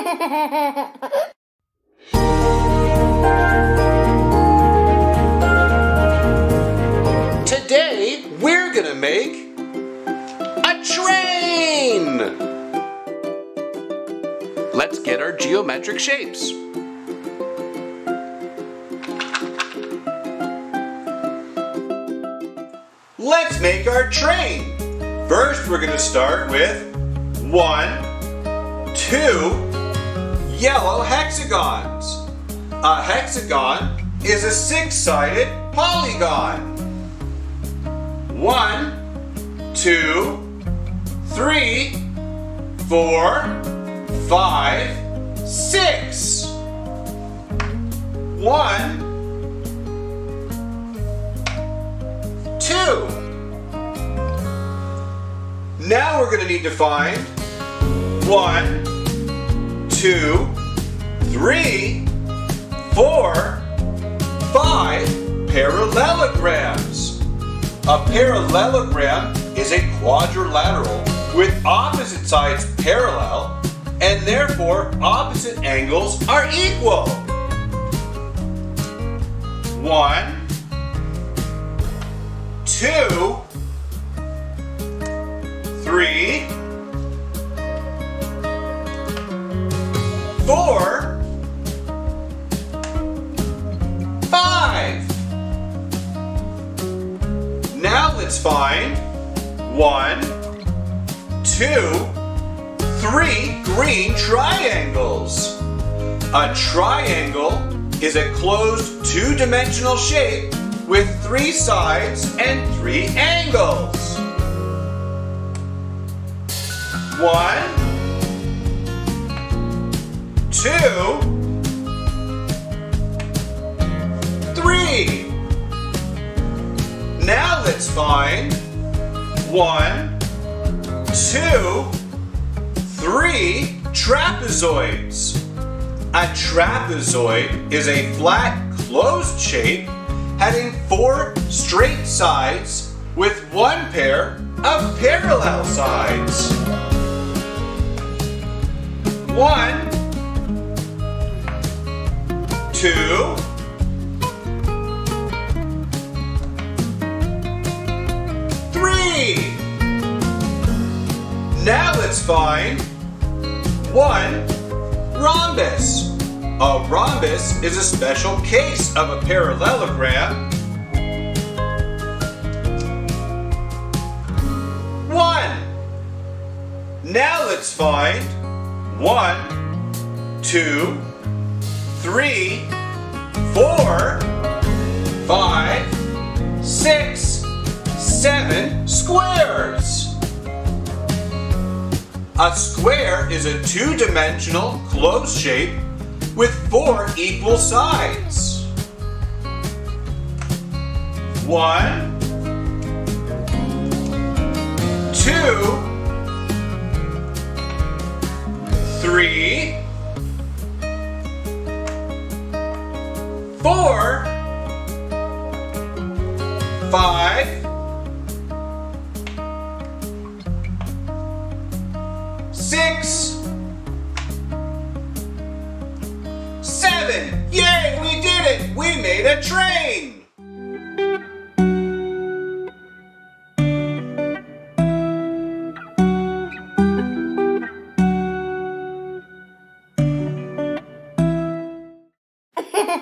Today, we're gonna make a train! Let's get our geometric shapes. Let's make our train. First, we're gonna start with one, two yellow hexagons. A hexagon is a six-sided polygon. One, two, three, four, five, six. One, two. Now we're going to need to find one, two, three, four, five parallelograms. A parallelogram is a quadrilateral with opposite sides parallel and therefore opposite angles are equal. One, two, three, four, five. Now let's find one, two, three green triangles. A triangle is a closed two-dimensional shape with three sides and three angles. One, two, three. Now let's find one, two, three trapezoids. A trapezoid is a flat, closed shape having four straight sides with one pair of parallel sides. One, two, three. Now let's find one rhombus. A rhombus is a special case of a parallelogram. One. Now let's find one, two, three, four, five, six, seven squares. A square is a two-dimensional closed shape with four equal sides. One, two, three, four, five, six, seven. Yay, we did it! We made a train!